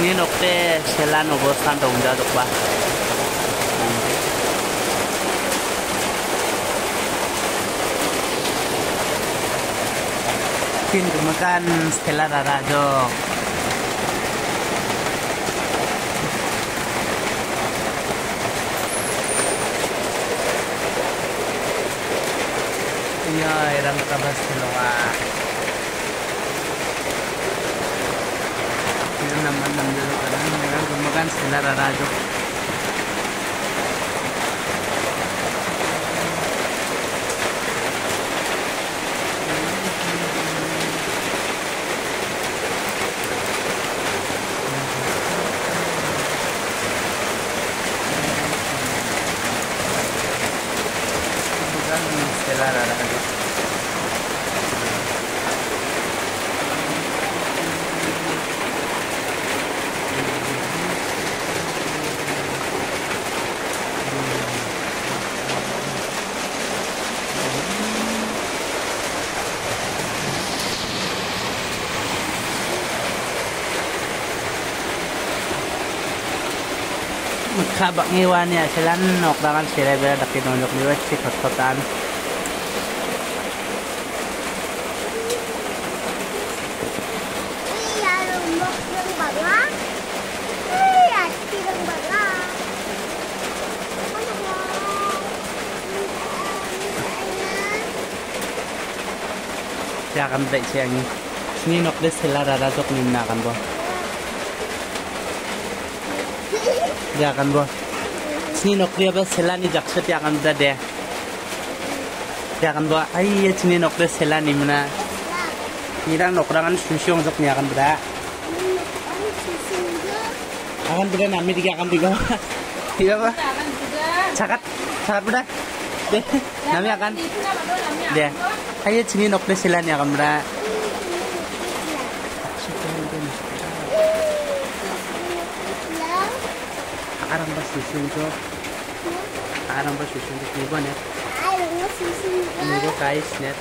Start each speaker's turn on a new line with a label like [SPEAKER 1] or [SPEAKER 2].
[SPEAKER 1] sini nokte selan obostan dong jaduk ba tin makan stella rarajo Iya, irang tabas keluar. Ini naman ng dulu kan, mereka gumakan sila rarajo. Gumakan sila Magkabak ngiwan niya sila nok dakan sila bila dakinunok niwa si kototan.
[SPEAKER 2] Iya, lombok ng baga. Iya, ng baga. Ano ba?
[SPEAKER 1] Siya kan ba siya ni. Sininok des sila rarajok nimna kan bo. Ya kan dia ba sila ni jaksat ya kan da de. Ya kan bo. Ay ya sininok des sila nimna. Irang nokrangan susyong jok ni akan bra.
[SPEAKER 2] Ano susundo?
[SPEAKER 1] Akan bra nami diga akan diga. Iya ba? Cakat, cakat bra. De, nami akan. De. Ay sininok des sila ni akan bra.
[SPEAKER 2] Lang?
[SPEAKER 1] Akarang ba susyong jok? Akarang ba susyong jok ni bo net?
[SPEAKER 2] Ay, ano susundo?
[SPEAKER 1] Ni bo guys net.